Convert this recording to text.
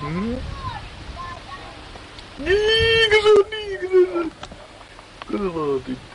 Hmm? niggas, niggas.